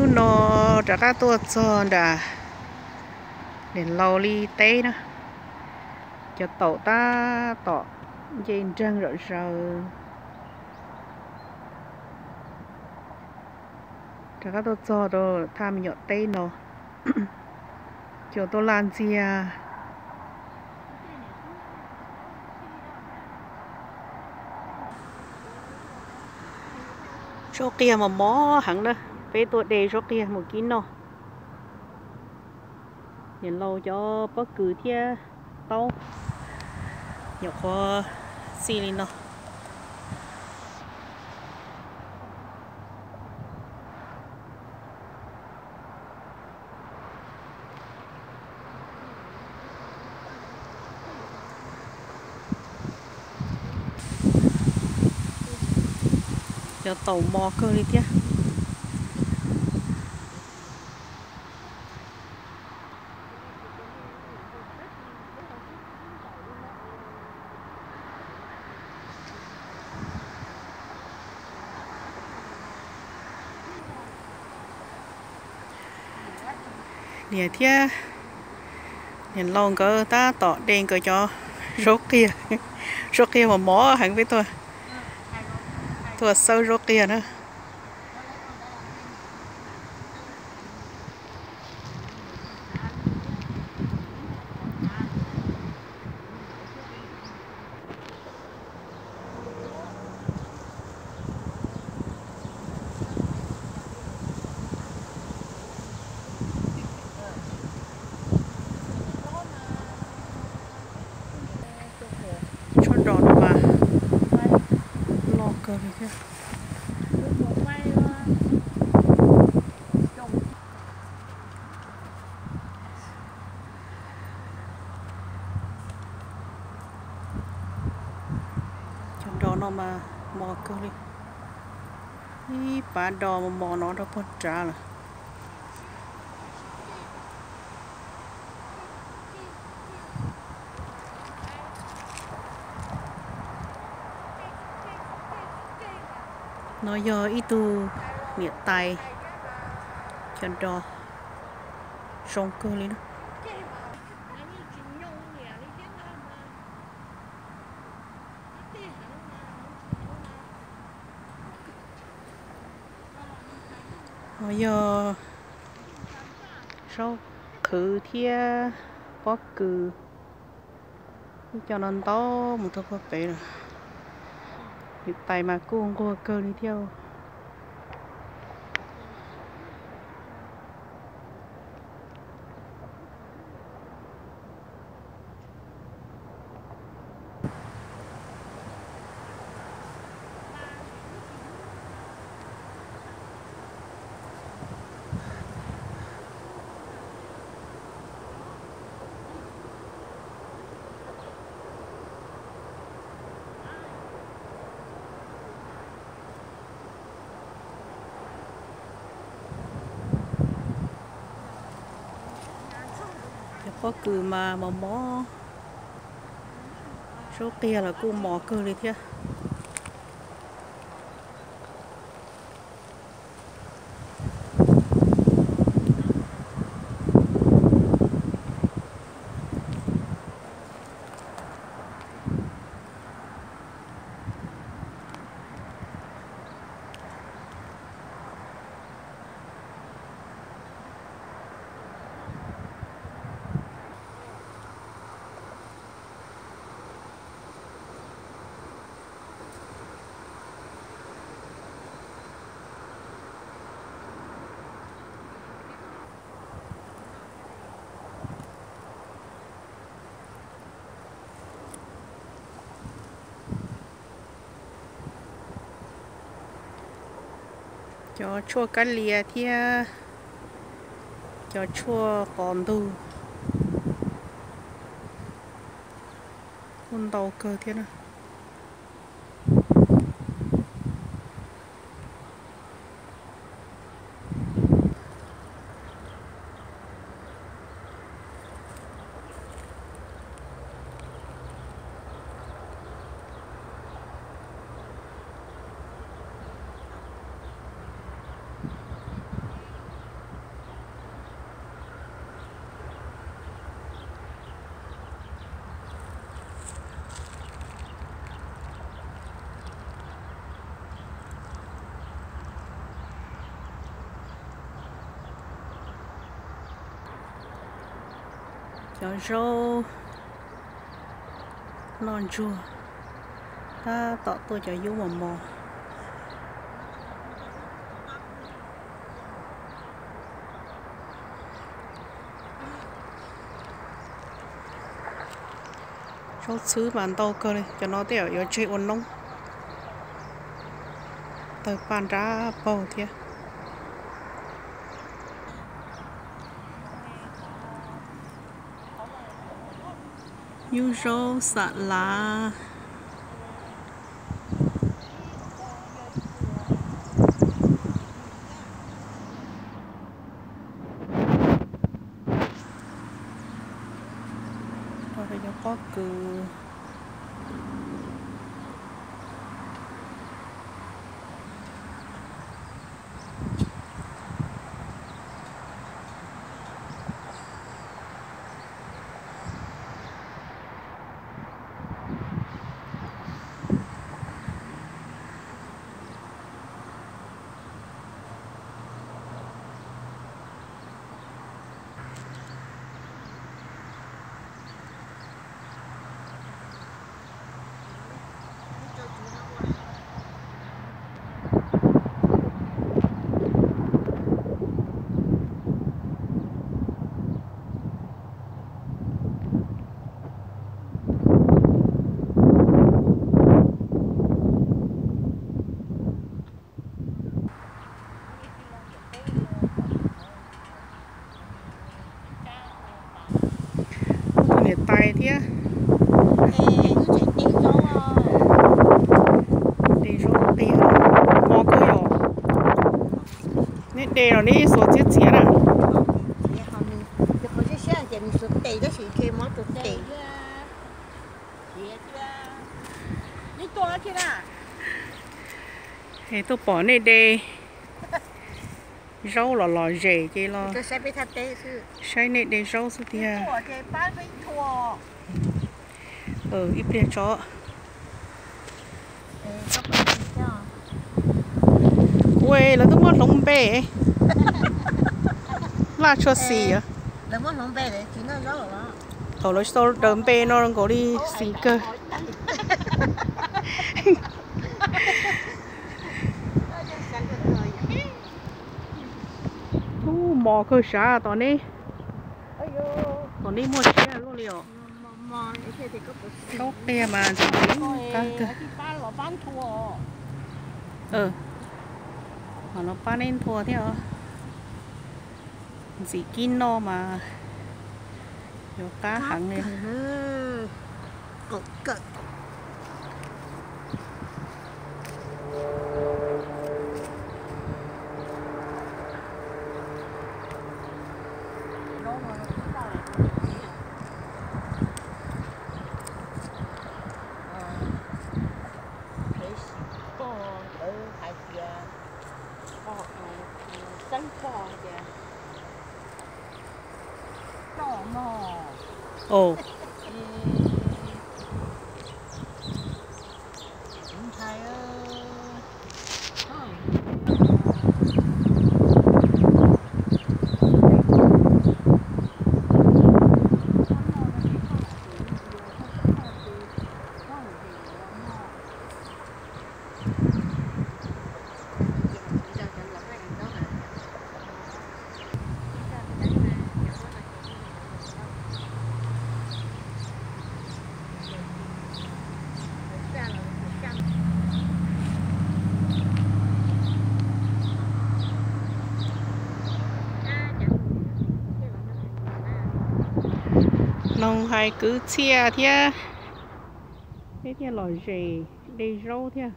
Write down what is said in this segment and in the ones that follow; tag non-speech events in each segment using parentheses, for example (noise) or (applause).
nu nó trả các tua cho đã để lâu ly té nữa cho tổ ta tỏ dây trăng rồi rồi trả các tua cho đó tham nhọ té nó cho tôi làm gì à chỗ kia mà mó hẳn đó bé tôi để số kia một kín nó nhìn lâu cho bất cứ thia tao. Nhọc khó xì lên nó cho tàu mò cơ đi tiếp nè, thia. Nhìn lon cơ, ta tọ đen cơ cho rốt kia. (laughs) Rốt kia mà mỏ hẳn với tôi. Tôi sâu rốt kia nữa cho đỏ nó mà lo cơ đi kia cho đỏ nó mà mò cơ đi đi bà đò mà mò nó đâu có trả là. Nó do ít tu miệt tay chân đỏ sông cơ lên đó. Nó do sau khử thia bó cử cho nên to một thứ có tệ rồi thì tay mà cô không có cơ đi có cử mà mà mó. Số kia là cô mò cơ đi theo cho chua cá lìa thì cho chua còn đu con đầu cơ thế nào cho rau non chua ta tọt tôi cho du mò mò cho xứ bàn tàu cơ này cho nó tiểu yếu chơi ổn nông tới bàn ra bầu thiệt. Yêu rau sạt lá rồi có cứ người tay thế. Đi số đi mò cơ yo nè đề rồi đi số chết chết à thế tôi bỏ nè đây rau là lò. Rể chứ lo sai nè đề rau số thì à ờ ít đề chó quê là tôi muốn lông bè là (laughs) cho xì à. ở nó. Sau đờm bè nó đang có đi xì cơ (laughs) mò cơ xả tao này tao này mua xe luôn liệu sốc bè mà ờ mà nó bán lên thua theo chỉ kín no mà. Có cá hẳn này 哦。Nông hay cứ chia thia. Thế thia lò gì đây rau thia.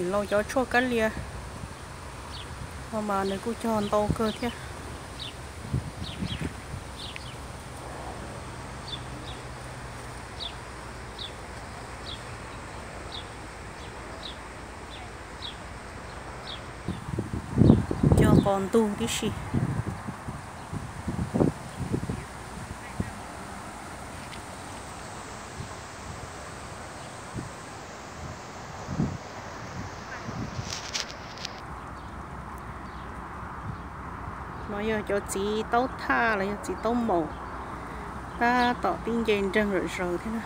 Thì lâu cho chua cá lia. Mà mà này cũng cho tàu cơ thế. Cho con tu đi xì cho chị tấu tha, là cho chị tấu màu ta tỏ tin dền chân rồi rồi thế nào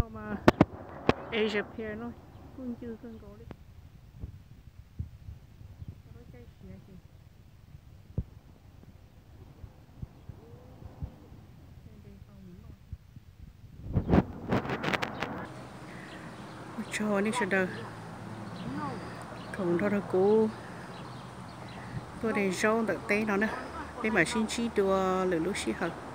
không mà Asia Pier nó cũng chưa cơn cổ đi. Trời này sẽ đời Không đó đâu cô. Tôi để rau đặc tế nó nè Để mà xin chi đùa lửa lúc xí hợp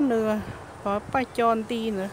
millones, para pa chon tine.